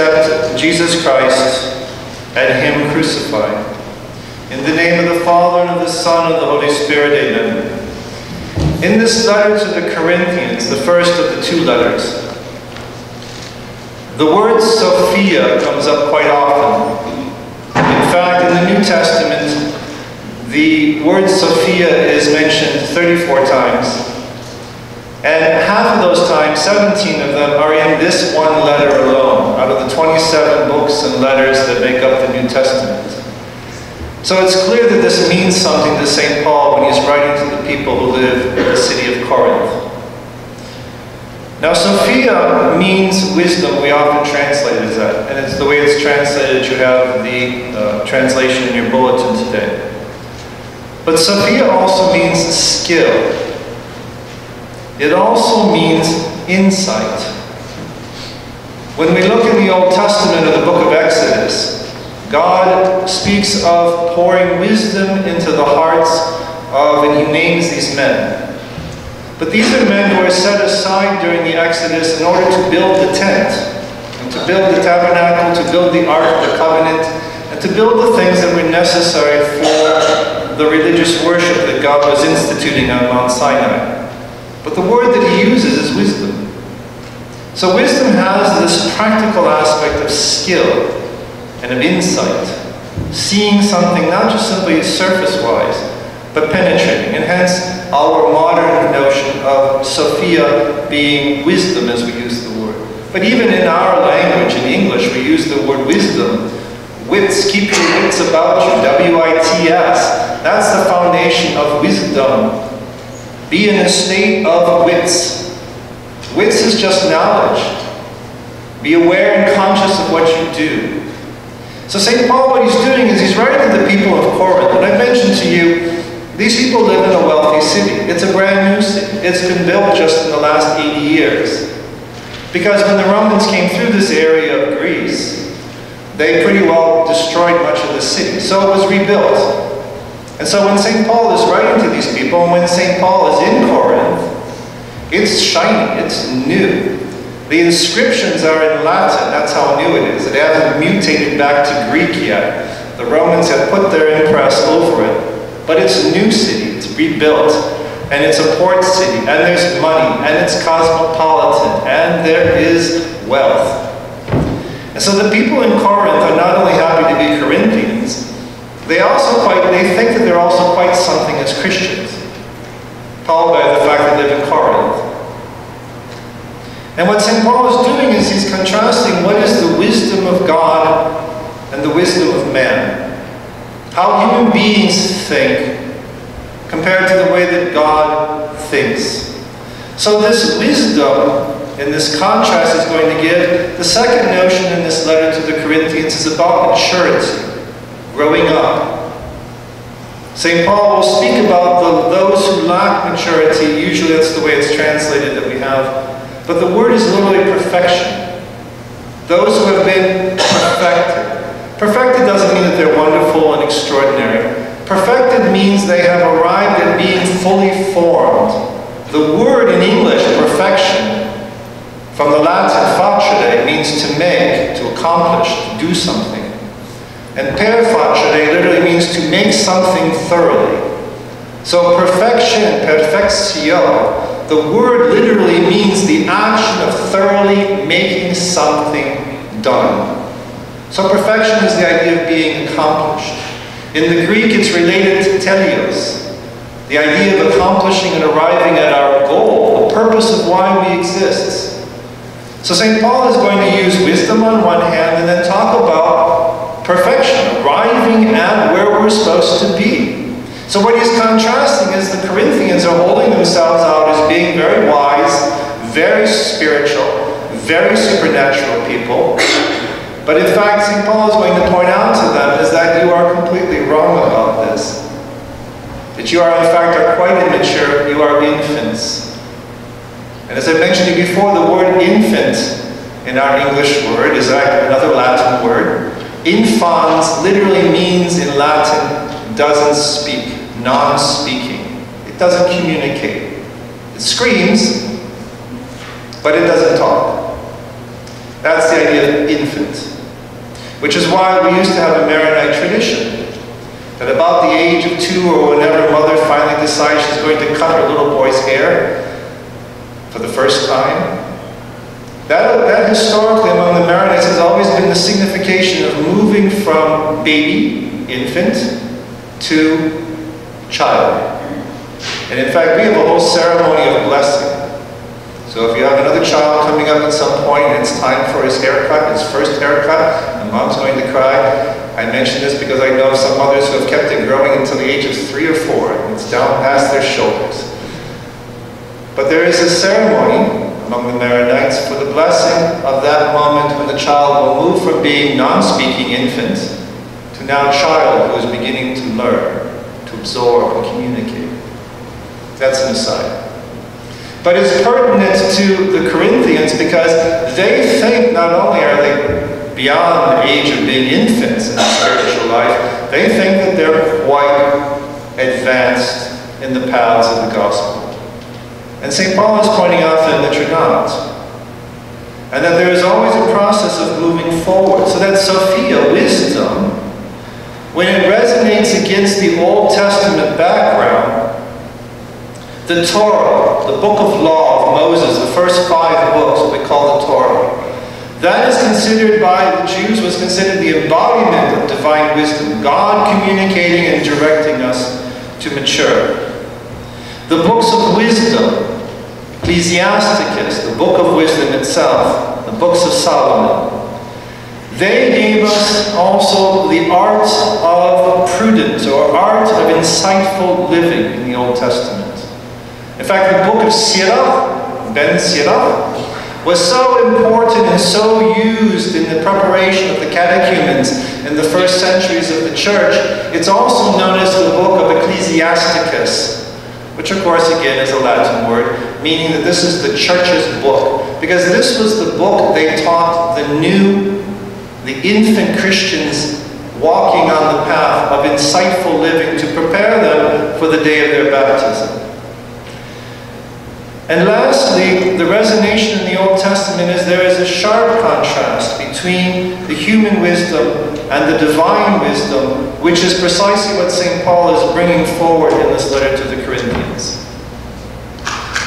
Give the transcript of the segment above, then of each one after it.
accept Jesus Christ and Him crucified. In the name of the Father, and of the Son, and of the Holy Spirit, amen. In this letter to the Corinthians, the first of the two letters, the word Sophia comes up quite often. In fact, in the New Testament, the word Sophia is mentioned 34 times. And half of those times, 17 of them, are in this one letter alone, out of the 27 books and letters that make up the New Testament. So it's clear that this means something to St. Paul when he's writing to the people who live in the city of Corinth. Now, Sophia means wisdom. We often translate it as that. And it's the way it's translated. You have the uh, translation in your bulletin today. But Sophia also means skill. It also means insight. When we look in the Old Testament of the book of Exodus, God speaks of pouring wisdom into the hearts of, and he names these men. But these are men who are set aside during the Exodus in order to build the tent, and to build the tabernacle, to build the Ark of the Covenant, and to build the things that were necessary for the religious worship that God was instituting on Mount Sinai. But the word that he uses is wisdom. So wisdom has this practical aspect of skill and of insight, seeing something not just simply surface-wise, but penetrating. And hence our modern notion of Sophia being wisdom as we use the word. But even in our language, in English, we use the word wisdom. Wits, keep your wits about you, W-I-T-S. That's the foundation of wisdom. Be in a state of wits. Wits is just knowledge. Be aware and conscious of what you do. So St. Paul, what he's doing is he's writing to the people of Corinth. And I mentioned to you, these people live in a wealthy city. It's a brand new city. It's been built just in the last 80 years. Because when the Romans came through this area of Greece, they pretty well destroyed much of the city. So it was rebuilt. And so when St. Paul is writing to these people, and when St. Paul is in Corinth, it's shiny, it's new. The inscriptions are in Latin, that's how new it is. It hasn't mutated back to Greek yet. The Romans have put their impress over it. But it's a new city, it's rebuilt, and it's a port city, and there's money, and it's cosmopolitan, and there is wealth. And so the people in Corinth are not only happy to be Corinthians, they also quite, they think that they're also quite something as Christians. Called by the fact that they live in Corinth. And what St. Paul is doing is he's contrasting what is the wisdom of God and the wisdom of man. How human beings think compared to the way that God thinks. So this wisdom in this contrast is going to give the second notion in this letter to the Corinthians is about maturity growing up. St. Paul will speak about the, those who lack maturity. Usually that's the way it's translated that we have. But the word is literally perfection. Those who have been perfected. Perfected doesn't mean that they're wonderful and extraordinary. Perfected means they have arrived at being fully formed. The word in English, perfection, from the Latin facere, means to make, to accomplish, to do something. And per facere literally means to make something thoroughly. So perfection, perfectio, the word literally means the action of thoroughly making something done. So perfection is the idea of being accomplished. In the Greek, it's related to teleos, the idea of accomplishing and arriving at our goal, the purpose of why we exist. So St. Paul is going to use wisdom on one hand and then talk about perfection, arriving at where we're supposed to be. So what he's contrasting is the Corinthians are holding themselves out as being very wise, very spiritual, very supernatural people. But in fact, St. Paul is going to point out to them is that you are completely wrong about this. That you are in fact are quite immature, you are infants. And as I mentioned before, the word infant in our English word is another Latin word. Infans literally means in Latin doesn't speak, non-speaking. It doesn't communicate. It screams, but it doesn't talk. That's the idea of infant. Which is why we used to have a Maronite tradition. That about the age of two or whenever mother finally decides she's going to cut her little boy's hair for the first time, that, that historically among the Maronites has always been the signification of moving from baby, infant, to child. And in fact, we have a whole ceremony of blessing. So if you have another child coming up at some point and it's time for his haircut, his first haircut, and mom's going to cry, I mention this because I know some mothers who have kept it growing until the age of three or four, and it's down past their shoulders. But there is a ceremony among the Maronites for the blessing of that moment when the child will move from being non-speaking infant to now child who is beginning to learn, to absorb, and communicate. That's an aside. But it's pertinent to the Corinthians because they think not only are they beyond the age of being infants in spiritual life, they think that they're quite advanced in the paths of the gospel. And St. Paul is pointing out then that you're not. And that there is always a process of moving forward. So that Sophia, wisdom, when it resonates against the Old Testament background, the Torah, the book of law of Moses, the first five books, what we call the Torah, that is considered by the Jews, was considered the embodiment of divine wisdom, God communicating and directing us to mature. The books of wisdom, Ecclesiasticus, the book of wisdom itself, the books of Solomon, they gave us also the art of prudence or art of insightful living in the Old Testament. In fact, the book of Sirach, Ben Sirach, was so important and so used in the preparation of the catechumens in the first centuries of the church, it's also known as the book of Ecclesiasticus, which of course again is a Latin word, meaning that this is the church's book. Because this was the book they taught the new, the infant Christians walking on the path of insightful living to prepare them for the day of their baptism. And lastly, the resonation in the Old Testament is there is a sharp contrast between the human wisdom and the divine wisdom, which is precisely what St. Paul is bringing forward in this letter to the Corinthians.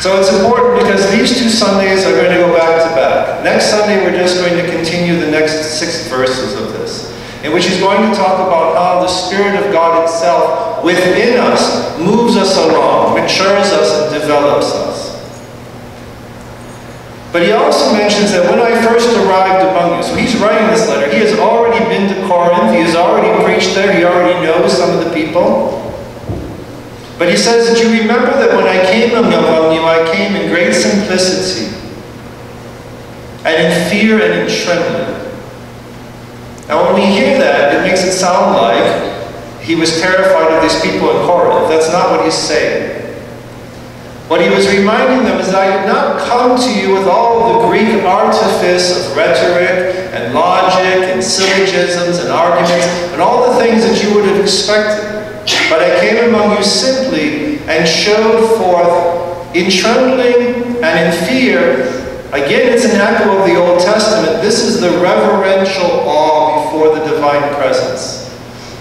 So it's important because these two Sundays are going to go back to back. Next Sunday, we're just going to continue the next six verses of this, in which he's going to talk about how the Spirit of God itself within us moves us along, matures us, and develops us. But he also mentions that when I first arrived among you, so he's writing this letter, he has already been to Corinth, he has already preached there, he already knows some of the people. But he says that you remember that when I came among you, I came in great simplicity, and in fear and in trembling. Now when we hear that, it makes it sound like he was terrified of these people in Corinth. That's not what he's saying. Was reminding them is that I did not come to you with all the Greek artifice of rhetoric and logic and syllogisms and arguments and all the things that you would have expected. But I came among you simply and showed forth in trembling and in fear. Again, it's an echo of the Old Testament. This is the reverential awe before the divine presence.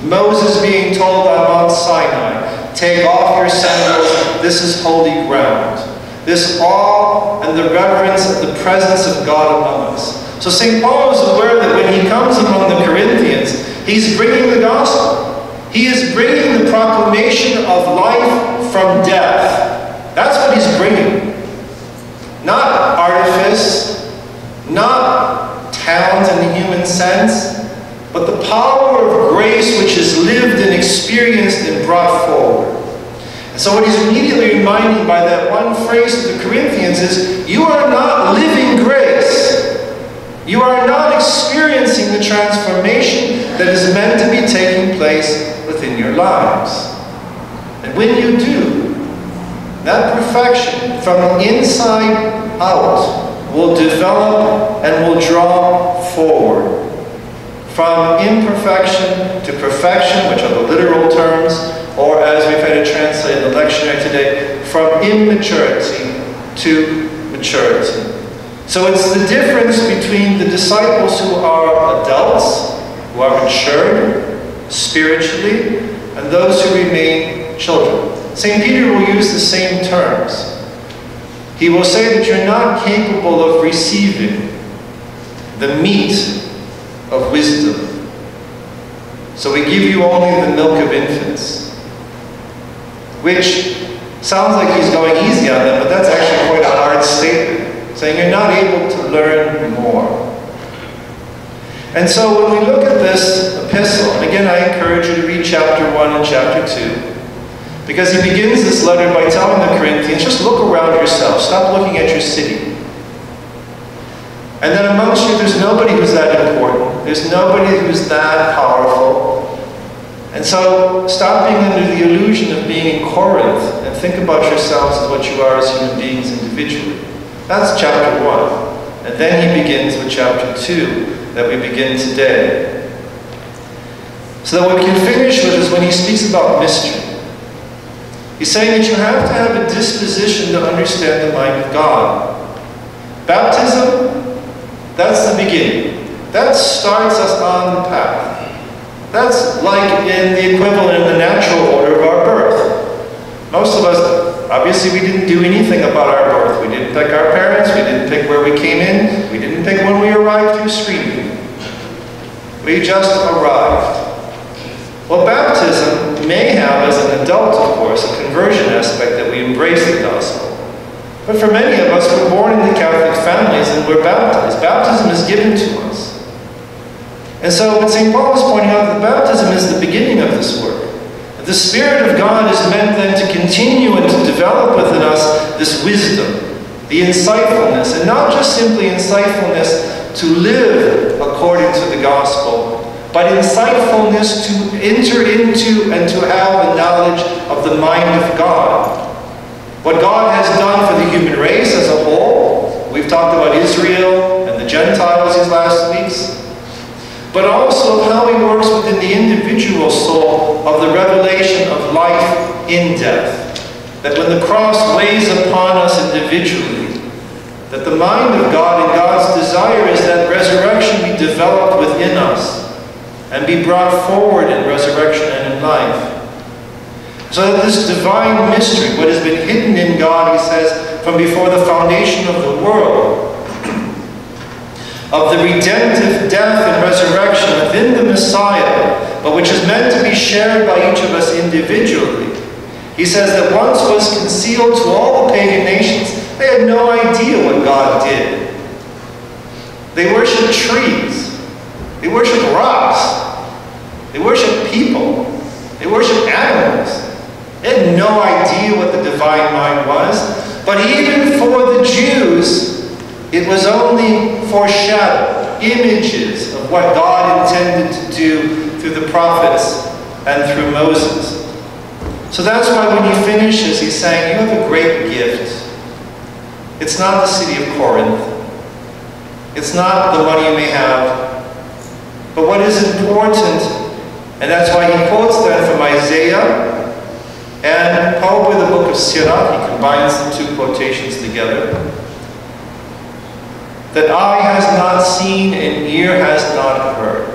Moses being told on Mount Sinai, Take off your sandals, this is holy ground. This awe and the reverence of the presence of God among us. So St. Paul is aware that when he comes among the Corinthians, he's bringing the gospel. He is bringing the proclamation of life from death. That's what he's bringing. Not artifice, not talent in the human sense, but the power of grace which is lived and experienced and brought forward. And so what he's immediately reminding by that one phrase to the Corinthians is, you are not living grace. You are not experiencing the transformation that is meant to be taking place within your lives. And when you do, that perfection from inside out will develop and will draw forward from imperfection to perfection, which are the literal terms, or as we've had it translated in the lectionary today, from immaturity to maturity. So it's the difference between the disciples who are adults, who are matured spiritually, and those who remain children. St. Peter will use the same terms. He will say that you're not capable of receiving the meat of wisdom. So we give you only the milk of infants. Which sounds like he's going easy on them, but that's actually quite a hard statement, saying you're not able to learn more. And so when we look at this epistle, and again I encourage you to read chapter 1 and chapter 2, because he begins this letter by telling the Corinthians, just look around yourself, stop looking at your city. And then amongst you, there's nobody who's that important. There's nobody who's that powerful. And so stop being under the illusion of being in Corinth and think about yourselves as what you are as human beings individually. That's chapter 1. And then he begins with chapter 2 that we begin today. So that what we can finish with is when he speaks about mystery. He's saying that you have to have a disposition to understand the mind of God. Baptism, that's the beginning. That starts us on the path. That's like in the equivalent in the natural order of our birth. Most of us, obviously we didn't do anything about our birth. We didn't pick our parents, we didn't pick where we came in, we didn't pick when we arrived through screaming. We just arrived. Well, baptism may have, as an adult, of course, a conversion aspect that we embrace the gospel. But for many of us, we're born into Catholic families and we're baptized. Baptism is given to us. And so what St. Paul is pointing out that baptism is the beginning of this work. The Spirit of God is meant then to continue and to develop within us this wisdom, the insightfulness, and not just simply insightfulness to live according to the gospel, but insightfulness to enter into and to have a knowledge of the mind of God. What God has done for the human race as a whole, we've talked about Israel and the Gentiles these last weeks, also how he works within the individual soul of the revelation of life in death. That when the cross weighs upon us individually, that the mind of God and God's desire is that resurrection be developed within us and be brought forward in resurrection and in life. So that this divine mystery, what has been hidden in God, he says, from before the foundation of the world, of the redemptive death and resurrection within the Messiah, but which is meant to be shared by each of us individually. He says that once was concealed to all the pagan nations, they had no idea what God did. They worshiped trees. They worship rocks. They worship people. They worship animals. They had no idea what the divine mind was. But even for the Jews, it was only foreshadow, images what God intended to do through the prophets and through Moses. So that's why when he finishes, he's saying, You have a great gift. It's not the city of Corinth. It's not the money you may have. But what is important, and that's why he quotes that from Isaiah and probably the book of Sirach, he combines the two quotations together. That eye has not seen and ear has not heard.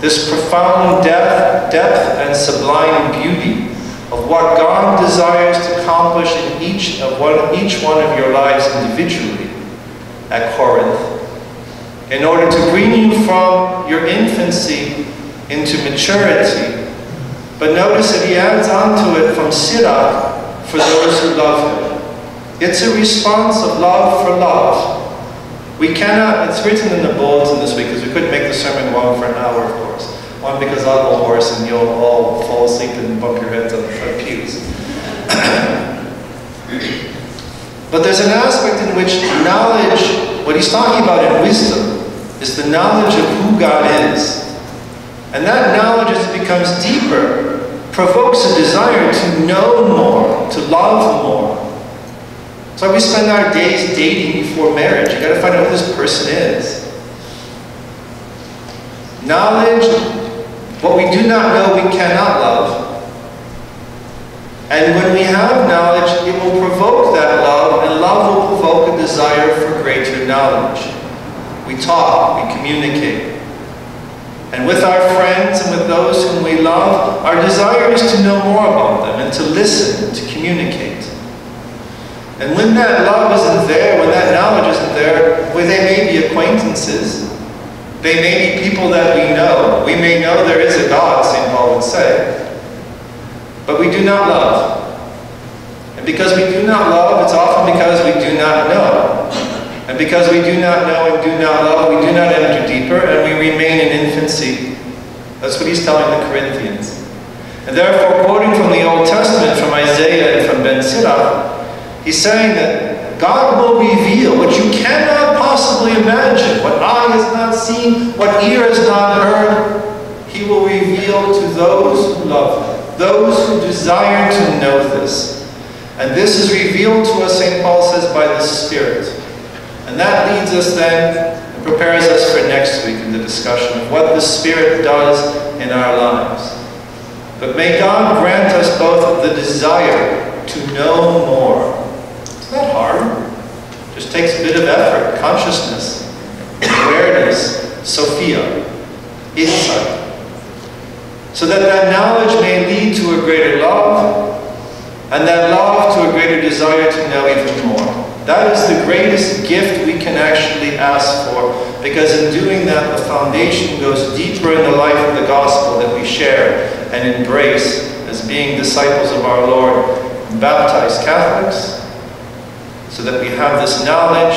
This profound depth, depth and sublime beauty of what God desires to accomplish in each, of one, each one of your lives individually at Corinth in order to bring you from your infancy into maturity. But notice that he adds on to it from Sirach for those who love him. It's a response of love for love. We cannot, it's written in the bulletin this week because we couldn't make the sermon long for an hour, of course. One, because I'll go hoarse and you'll all fall asleep and bump your heads on the front pews. but there's an aspect in which knowledge, what he's talking about in wisdom, is the knowledge of who God is. And that knowledge, as it becomes deeper, provokes a desire to know more, to love more. So we spend our days dating before marriage. You gotta find out who this person is. Knowledge, what we do not know, we cannot love. And when we have knowledge, it will provoke that love, and love will provoke a desire for greater knowledge. we talk, we communicate. And with our friends and with those whom we love, our desire is to know more about them and to listen to communicate. And when that love isn't there, when that knowledge isn't there, well, they may be acquaintances. They may be people that we know. We may know there is a God, St. Paul would say. But we do not love. And because we do not love, it's often because we do not know. And because we do not know and do not love, we do not enter deeper and we remain in infancy. That's what he's telling the Corinthians. And therefore, quoting from the Old Testament, from Isaiah and from Ben Sirach, he's saying that God will reveal what you cannot possibly imagine, what eye has not seen, what ear has not heard. He will reveal to those who love him, those who desire to know this. And this is revealed to us, St. Paul says, by the Spirit. And that leads us then and prepares us for next week in the discussion of what the Spirit does in our lives. But may God grant us both the desire to know more. Not hard. Just takes a bit of effort, consciousness, awareness, Sophia, insight. So that that knowledge may lead to a greater love, and that love to a greater desire to know even more. That is the greatest gift we can actually ask for, because in doing that, the foundation goes deeper in the life of the gospel that we share and embrace as being disciples of our Lord, baptized Catholics, so that we have this knowledge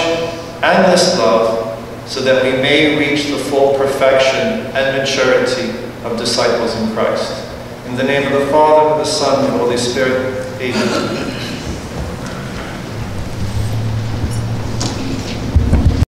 and this love, so that we may reach the full perfection and maturity of disciples in Christ. In the name of the Father, and the Son, and the Holy Spirit, amen.